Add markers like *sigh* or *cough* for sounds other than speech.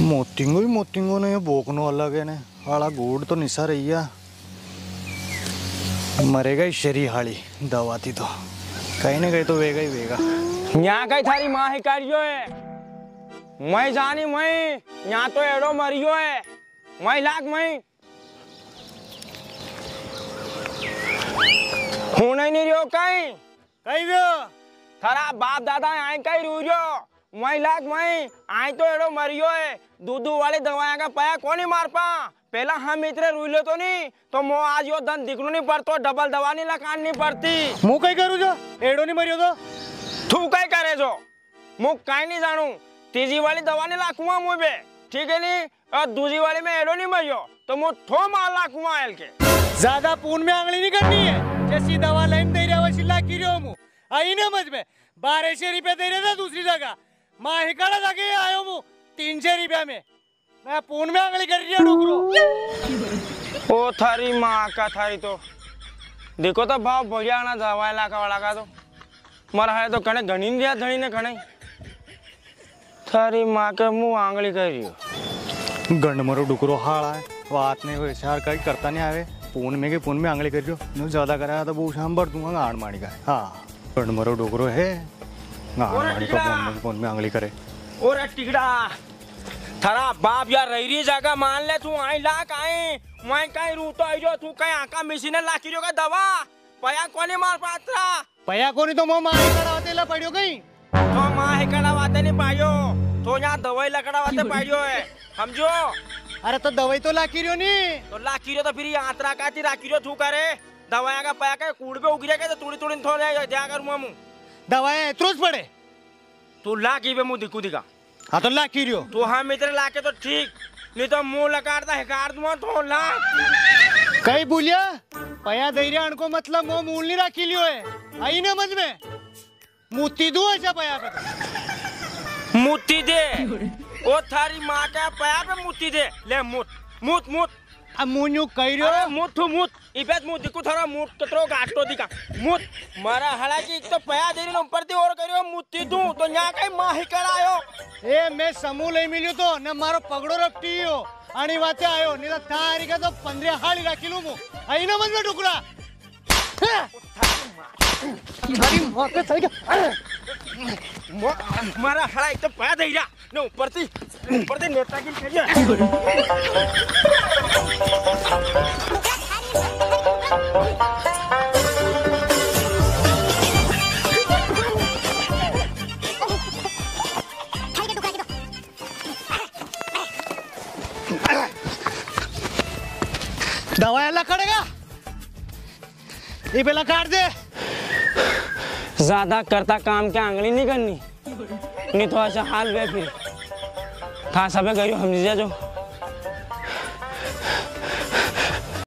मोतिंगो ही मोतिंगो ने बोकनो अलग है ने। हाला गोड़ तो निशा रही है। मरेगा ही शरी दवा थी तो। कहीं ना कहीं तो वेगा ही वेगा। यहाँ कहीं थारी माँ ही करियो है। मैं जानी मैं यहाँ तो एड़ो मरियो है। मैं लाख मैं होना ही नहीं रहो कहीं। कहीं भी थारा बाप दादा यहाँ कहीं रू वही लाख वही। आई तो एड़ो मरियो है। दूधू वाली दवाया का पाया कौन ही मार पा पहला हम इतने रुइलो तो नहीं तो मो आज यो धन दिखलो नहीं पड़तो डबल दवा नहीं लकान नहीं पड़ती। मु कई करू जो? एड़ो नहीं मरियो तो? तू कई करे जो? मु कई नहीं जानू। तीजी वाली दवा नहीं लाखुआ मुँह बे ठीक है नहीं? और दूसरी वाली में एड़ो नहीं मरियो तो मु थो मार लाखुआ एल के। ज़्यादा पून में आंगली नहीं करनी है। जैसी दवा लाइन दे रहा है शिल्ला की रहा हूँ आई ना मज में? बारह सौ रुपये दे रहा था दूसरी जगह। माँ हिकड़े लगे आयो मु 300 रुपया में। मैं पून में आंगली कर रिया डोकरो। ओ थारी माँ का थारी तो। देखो तो भाव बढ़िया ना जावा इलाका वाला का तो। मर है तो कने घणी रिया धणी ने कने थारी माँ के मु आंगली कर रियो गंड मरो डुकरो हाड़ा है बात नहीं वो इशार कई करता नहीं आवे। पून में के पून में आंगली कर रियो नो ज़्यादा कराया तो वो शाम भर दूँगा आड़ मारी का। हाँ। गंड मरो डुकरो है। हाँ, तो आंगली करे। और टिकड़ा थारा बाप यार रही रही जगह मान ले तू आई ला काए वहीं काए रूटो आई जो तू काए आका मशीन ला की जो दवा। पया कोने मार पात्रा। पया कोने तो मो मार करावते ला पड़ियो कहीं? तो माँ हे करावते नहीं पायो। तो यहाँ दवाई लकड़ावाते *laughs* पायो है। समझो? अरे तो दवाई तो ला की रियो नी। तो ला की रियो तो फिर यात्रा काती राखी रियो तू करे। दवाई का पया का कूड़ पे उगिरे जाएगा तो तुड़ी तुड़ी थोड़े जाकर मुँह दिखू दिखा। हाँ तो ला की रहो तू हाँ मित्र लाके तो ठीक नहीं तो मुँह लगाड़ता हिकार दूँगा तो ला। कई बोलिया पया धैर्य अणको मतलब मो मूल नहीं राखी लियो है। आई ना मज में? मुत्ती दू ऐसा पया पे तो। मुट्ठी दे। ओ थारी माँ का पैर पे मुट्ठी दे। ले मुत मुत मुत। मुत थू मुत इबेत मुत दिखू थारा मुत कतरो गाटो दिखा। मुत मारा हला की तो पया दे रही ऊपर दी और करियो मुट्ठी दू तो यहाँ कहीं माँ ही करायो। ए मैं समूह लई मिल्यो तो न मारो पगड़ो हो आणि वाते आयो नहीं तो थारी का तो पंद्रह हाली राखी लू मु आई ना मज में टुकड़ा थारी माँ के सही मो- मारा हला एक तो पया दे रहा ने ऊपर दी ऊपर दी नेता की करियो दवा याला करेगा। ये पे काट दे। ज़्यादा करता काम के आंगली नहीं करनी? नहीं तो ऐसा हाल गए फिर। था सबे करियो हम जो